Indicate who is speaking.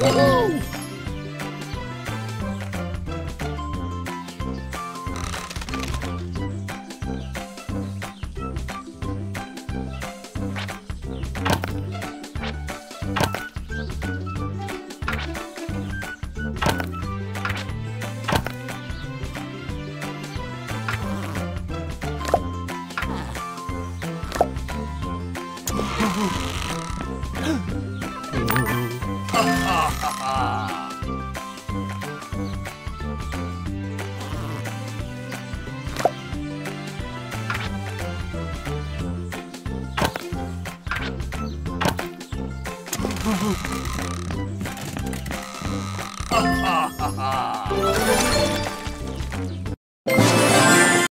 Speaker 1: Woo! 하하.